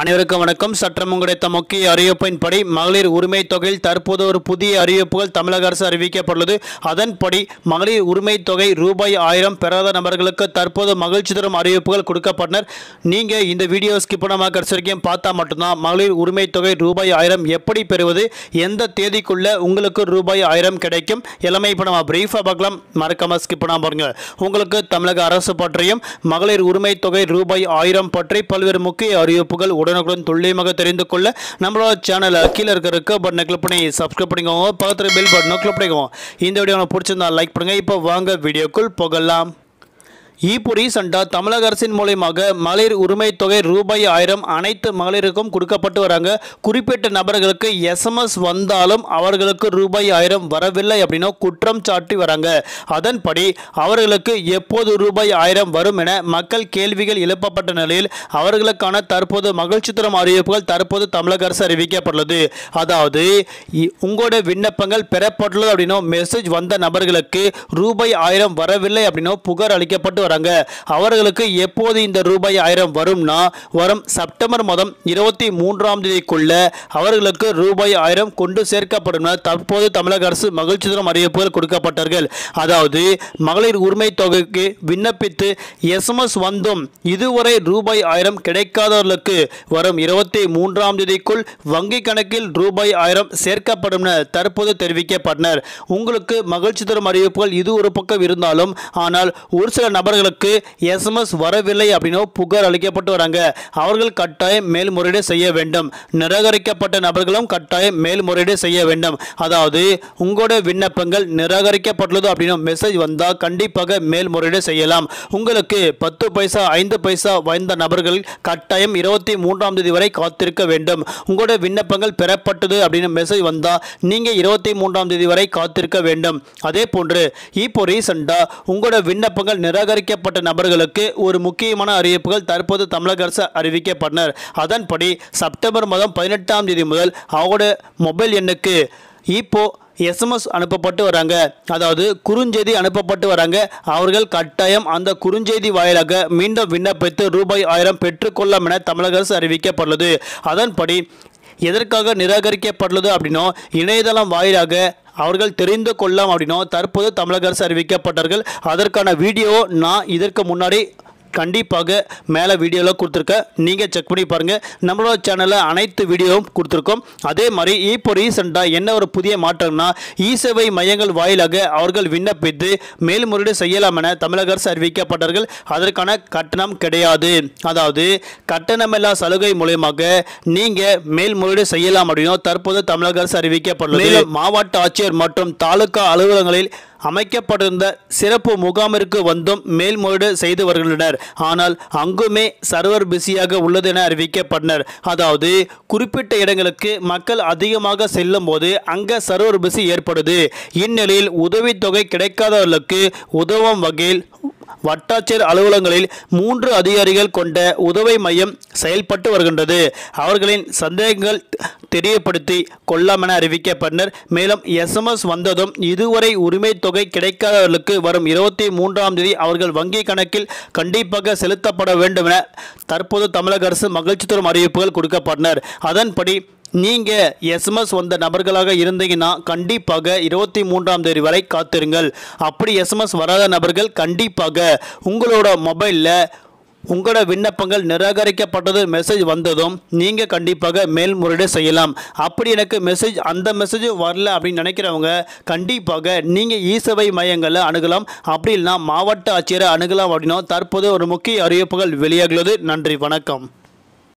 அனைவருக்கும் வணக்கம். சற்றம் கிடைத்த முக்கிய அறிவிப்பின்படி மகளிர் உரிமை தொகையில் தற்போது ஒரு புதிய அறிவிப்புகள் தமிழக அரசு அறிவிக்கப்பட்டுள்ளது. அதன்படி மகளிர் உரிமை தொகை ரூபாய் ஆயிரம் பெறாத நபர்களுக்கு தற்போது மகிழ்ச்சி தரும் அறிவிப்புகள் கொடுக்கப்பட்டனர். நீங்கள் இந்த வீடியோ ஸ்கிப் பண்ணாமல் பார்த்தா மட்டும்தான் மகளிர் உரிமை தொகை ரூபாய் ஆயிரம் எப்படி பெறுவது எந்த தேதிக்குள்ள உங்களுக்கு ரூபாய் ஆயிரம் கிடைக்கும் எல்லாமே இப்போ நம்ம பிரீஃபாக பார்க்கலாம். மறக்காம ஸ்கிப் பண்ணாமல் பாருங்க. உங்களுக்கு தமிழக அரசு பற்றியும் மகளிர் உரிமை தொகை ரூபாய் ஆயிரம் பற்றி பல்வேறு முக்கிய அறிவிப்புகள் உடனுக்குடன் துல்லியமாக தெரிந்து கொள்ள நம்மளோட சேனலை கீழே இருக்கிற இருக்க பட்டனை கிளிக் பண்ணி சப்ஸ்கிரைப் பண்ணிக்கோங்க. பக்கத்தில் பெல் பட்டனை கிளிக் பண்ணிக்கோங்க. இந்த வீடியோ உங்களுக்கு பிடிச்சிருந்தா லைக் பண்ணுங்க. இப்போ வாங்க வீடியோக்குள் போகலாம். இப்போ ரீசெண்டாக தமிழக அரசின் மூலயமாக மகளிர் உரிமை தொகை ரூபாய் ஆயிரம் அனைத்து மகளிருக்கும் கொடுக்கப்பட்டு வராங்க. குறிப்பிட்ட நபர்களுக்கு எஸ்எம்எஸ் வந்தாலும் அவர்களுக்கு ரூபாய் ஆயிரம் வரவில்லை அப்படின்னு குற்றம் சாட்டி வராங்க. அதன்படி அவர்களுக்கு எப்போது ரூபாய் ஆயிரம் வரும் என மக்கள் கேள்விகள் எழுப்பப்பட்ட நிலையில் அவர்களுக்கான தற்போது மகிழ்ச்சி தரும் அறிவிப்புகள் தற்போது தமிழக அரசு அறிவிக்கப்பட்டுள்ளது. அதாவது இ- உங்களோட விண்ணப்பங்கள் பெறப்பட்டுள்ளது அப்படின்னோ மெசேஜ் வந்த நபர்களுக்கு ரூபாய் ஆயிரம் வரவில்லை அப்படின்னோ புகார் அளிக்கப்பட்டு வராங்க அவர்களுக்கு எப்போது இந்த ரூபாய் ஆயிரம் வரும்னா வரும் செப்டம்பர் மாதம் இருபத்தி மூன்றாம் தேதிக்குள்ள அவர்களுக்கு ரூபாய் ஆயிரம் கொண்டு சேர்க்கப்படும். தற்போது தமிழக அரசு மகிழ்ச்சி தரும் அறிவிப்புகள் கொடுக்கப்பட்டார்கள். அதாவது மகளிர் உரிமை தொகைக்கு விண்ணப்பித்து எஸ்எம்எஸ் வந்தும் இதுவரை ரூபாய் ஆயிரம் கிடைக்காதவர்களுக்கு வரும் இருபத்தி மூன்றாம் தேதிக்குள் வங்கி கணக்கில் ரூபாய் ஆயிரம் சேர்க்கப்படும் தற்போது தெரிவிக்கப்பட்டனர். உங்களுக்கு மகிழ்ச்சி தரும் அறிவிப்புகள் இது ஒரு பக்கம் இருந்தாலும் ஆனால் ஒரு சில நபர் நபர்களுக்கு எஸ்எம்எஸ் வரவில்லை அப்படின்னு புகார் அளிக்கப்பட்டு வராங்க. அவர்கள் கட்டாயம் மேல்முறையீடு செய்ய வேண்டும். நிராகரிக்கப்பட்ட நபர்களும் கட்டாயம் மேல்முறையீடு செய்ய வேண்டும். அதாவது உங்களோட விண்ணப்பங்கள் நிராகரிக்கப்பட்டுள்ளது அப்படின்னு மெசேஜ் வந்தால் கண்டிப்பாக மேல்முறையீடு செய்யலாம். உங்களுக்கு பத்து பைசா ஐந்து பைசா வாய்ந்த நபர்கள் கட்டாயம் இருபத்தி மூன்றாம் தேதி வரை காத்திருக்க வேண்டும். உங்களோட விண்ணப்பங்கள் பெறப்பட்டது அப்படின்னு மெசேஜ் வந்தால் நீங்கள் இருபத்தி மூன்றாம் தேதி வரை காத்திருக்க வேண்டும். அதே போன்று இப்போ ரீசெண்டாக உங்களோட விண்ணப்பங்கள் நிராகரி பாதிக்கப்பட்ட நபர்களுக்கு ஒரு முக்கியமான அறிவிப்புகள் தற்போது தமிழக அரசு அறிவிக்கப்பட்டனர். அதன்படி செப்டம்பர் மாதம் பதினெட்டாம் தேதி முதல் அவங்களோட மொபைல் எண்ணுக்கு இப்போ எஸ்எம்எஸ் அனுப்பப்பட்டு வராங்க. அதாவது குறுஞ்செய்தி அனுப்பப்பட்டு வராங்க. அவர்கள் கட்டாயம் அந்த குறுஞ்செய்தி வாயிலாக மீண்டும் விண்ணப்பித்து ரூபாய் ஆயிரம் பெற்றுக்கொள்ளும் என தமிழக அரசு அறிவிக்கப்பட்டுள்ளது. அதன்படி எதற்காக நிராகரிக்கப்பட்டுள்ளது அப்படின்னோ இணையதளம் வாயிலாக அவர்கள் தெரிந்து கொள்ளலாம் அப்படின்னோ தற்போது தமிழக அரசு அறிவிக்கப்பட்டார்கள் அதற்கான வீடியோ நான் இதற்கு முன்னாடி கண்டிப்பாக மேலே வீடியோவில் கொடுத்துருக்கேன் நீங்கள் செக் பண்ணி பாருங்கள் நம்மளோட சேனலில் அனைத்து வீடியோவும் கொடுத்துருக்கோம். அதே மாதிரி இப்போ ரீசெண்டாக என்ன ஒரு புதிய மாற்றம்னா இ சேவை மையங்கள் வாயிலாக அவர்கள் விண்ணப்பித்து மேல்முறையீடு செய்யலாம் என தமிழக அரசு அறிவிக்கப்பட்டார்கள் அதற்கான கட்டணம் கிடையாது. அதாவது கட்டணமில்லா சலுகை மூலயமாக நீங்கள் மேல்முறையீடு செய்யலாம் அப்படின்னு தற்போது தமிழக அரசு அறிவிக்கப்பட்டுள்ளது. மாவட்ட ஆட்சியர் மற்றும் தாலுகா அலுவலகங்களில் அமைக்கப்பட்டிருந்த சிறப்பு முகாமிற்கு வந்தும் மேல்முறையீடு செய்து வருகின்றனர் ஆனால் அங்குமே சர்வர் பிஸியாக உள்ளது என அறிவிக்கப்பட்டனர். அதாவது குறிப்பிட்ட இடங்களுக்கு மக்கள் அதிகமாக செல்லும் போது அங்க சர்வர் பிஸி ஏற்படுது. இந்நிலையில் உதவித்தொகை கிடைக்காதவர்களுக்கு உதவும் வகையில் வட்டாட்சியர் அலுவலகங்களில் மூன்று அதிகாரிகள் கொண்ட உதவி மையம் செயல்பட்டு வருகின்றது. அவர்களின் சந்தேகங்கள் தெரியப்படுத்தி கொள்ளலாம் என அறிவிக்கப்பட்டனர் மேலும் எஸ்எம்எஸ் வந்ததும் இதுவரை உரிமை தொகை கிடைக்காதவர்களுக்கு வரும் இருபத்தி மூன்றாம் தேதி அவர்கள் வங்கி கணக்கில் கண்டிப்பாக செலுத்தப்பட வேண்டும் என தற்போது தமிழக அரசு மகிழ்ச்சி தரும் அறிவிப்புகள் கொடுக்கப்பட்டனர். அதன்படி நீங்கள் எஸ்எம்எஸ் வந்த நபர்களாக இருந்தீங்கன்னா கண்டிப்பாக இருபத்தி மூன்றாம் தேதி வரை காத்திருங்கள். அப்படி எஸ்எம்எஸ் வராத நபர்கள் கண்டிப்பாக உங்களோட மொபைலில் உங்களோட விண்ணப்பங்கள் நிராகரிக்கப்பட்டது மெசேஜ் வந்ததும் நீங்கள் கண்டிப்பாக மேல்முறையீடு செய்யலாம். அப்படி எனக்கு மெசேஜ் அந்த மெசேஜும் வரல அப்படின்னு நினைக்கிறவங்க கண்டிப்பாக நீங்கள் இ சேவை மையங்களை அணுகலாம். அப்படி இல்லைனா மாவட்ட ஆட்சியரை அணுகலாம் அப்படின்னா தற்போது ஒரு முக்கிய அறிவிப்புகள் வெளியாகிறது நன்றி வணக்கம்.